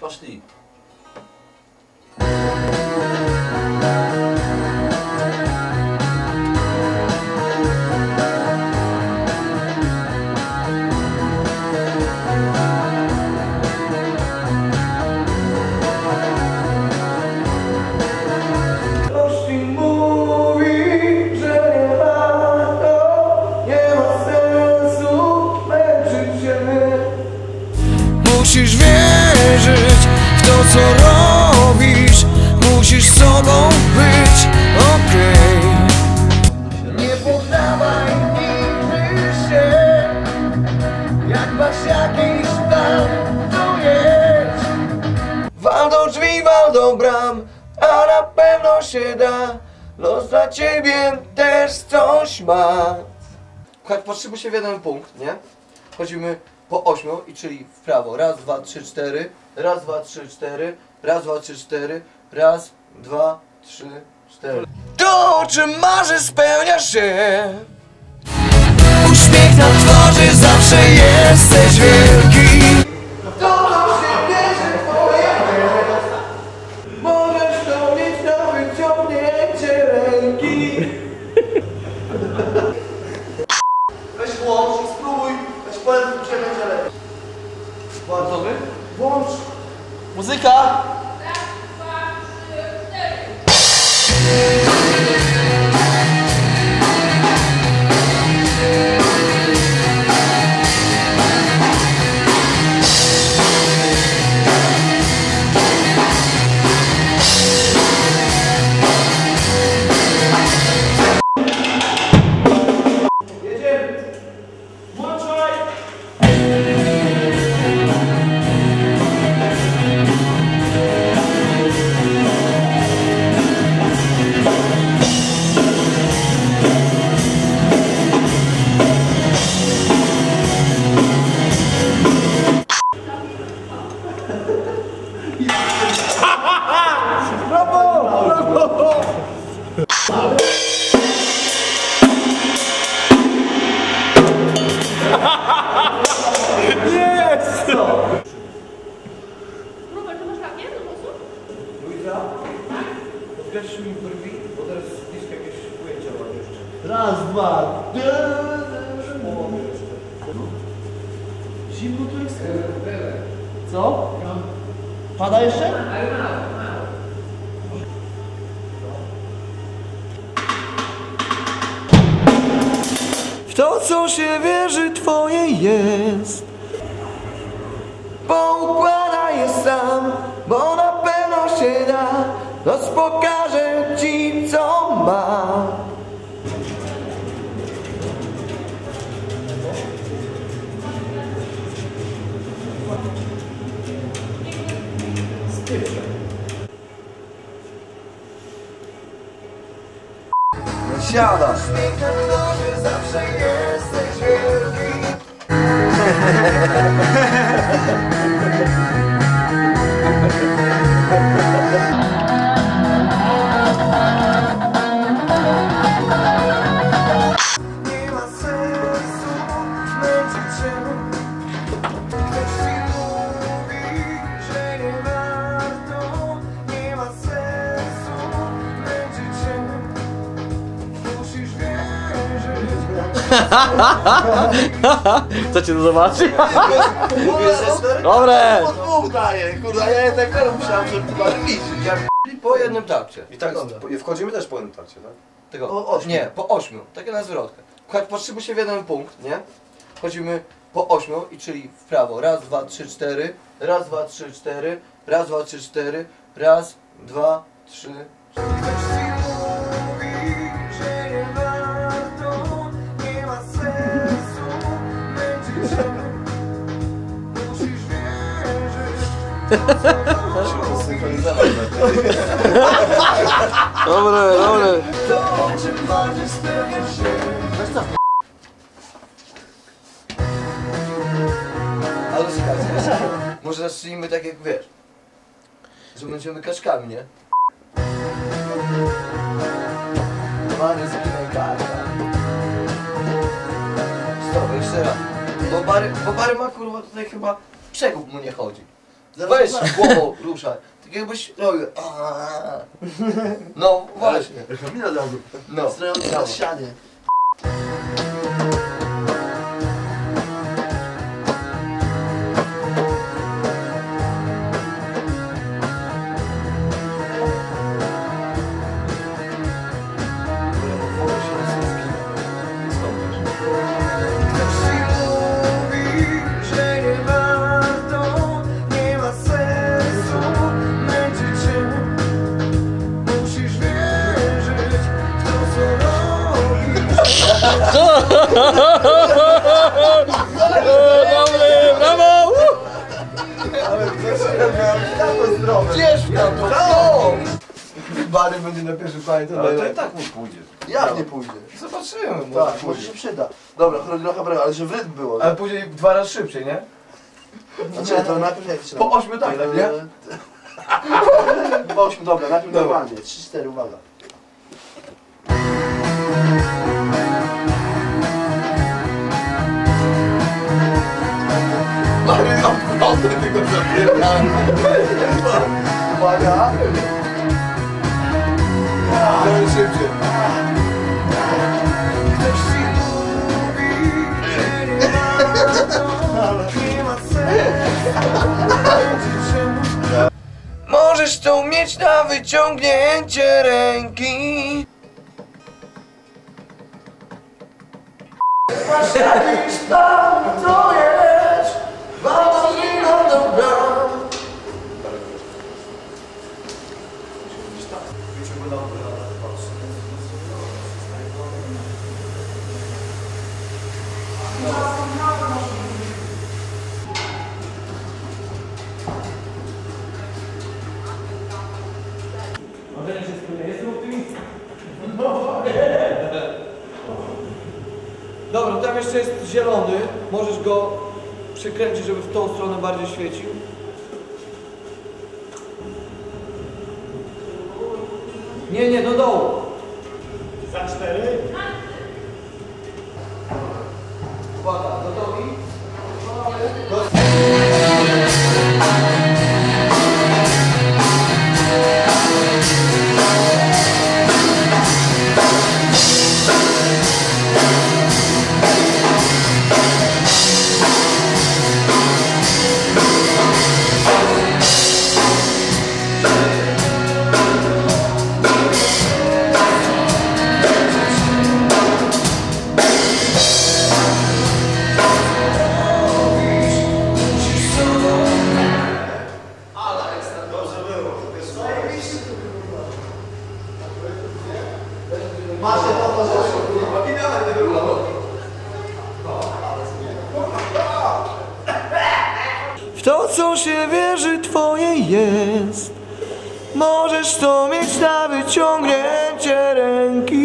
Poszli. Ktoś mi mówi, że nie warto, nie ma sensu męczyć się. Musisz wierzyć co robisz, musisz sobą być okej. Nie poddawaj nigdy się, jak masz jakiś plan, to jedź. Waldą drzwi, waldą bram, a na pewno się da. Los dla ciebie też coś ma. Chodź, patrzymy się w jeden punkt, nie? Chodzimy po ośmiu, i czyli w prawo. Raz, dwa, trzy, cztery. Raz, dwa, trzy, cztery. Raz, dwa, trzy, cztery. Raz, dwa, trzy, cztery. To, o czym marzysz, spełnia się. Uśmiech na twarzy, zawsze jesteś wielki. Raz, dwa. Zimno tu jest? Co? Pada jeszcze? W to, co się wierzy, twoje jest. Poukładaj je sam, bo na pewno się da. Los pokaże ci, co ma. Siadasz. Zawsze jesteś wielki. Chcecie to zobaczyć? Dobre! Po dwóch daję, kurwa, ja tak teraz musiałem, że chyba widzieć. Jak po jednym takcie. I tak Dobra. po- wchodzimy też po jednym takcie, tak? Tego, Po ośmiu. Nie, po ośmiu. Takie na zwrotkę. Chodź, patrzymy się w jeden punkt, nie? Chodzimy po ośmiu, i czyli w prawo. Raz, dwa, trzy, cztery. Raz, dwa, trzy, cztery. Raz, dwa, trzy, cztery. Raz, dwa, trzy. Dobre, dobre. Ale słuchajcie, może zacznijmy tak jak wiesz. Że będziemy kaczkami, nie? Bary zginął karta. Stop, jeszcze raz. Bo Bary, bo Bary ma kurwa tutaj chyba przegub mu nie chodzi. Weź głową, ruszaj. Tak jakbyś robił. No właśnie. Kamila razu. No. Strojący na ścianie. Dobry, brawo! Gdzież tam to? Co? Bary będzie na pierwszym planie, to Ale to i tak mu pójdzie. Jak nie pójdzie? Zobaczymy. może Tak, może pójdzie. się przyda. Dobra, choreografia brawa, ale że w rytm było. Ale później dwa razy szybciej, nie? Znaczy, to najpierw jak się Po ośmiu tak, nie? Po ośmiu, dobra, najpierw Dobra. normalnie. Trzy, cztery, uwaga. Zapierdala. Uwaga. Trochę szybciej. Ktoś że nie ma sensu. Możesz to mieć na wyciągnięcie ręki. Masz jakiś tam, Dobra, tam jeszcze jest zielony. Możesz go przykręcić, żeby w tą stronę bardziej świecił. Nie, nie, do dołu. W to, co się wierzy, twoje jest. Możesz to mieć na wyciągnięcie ręki.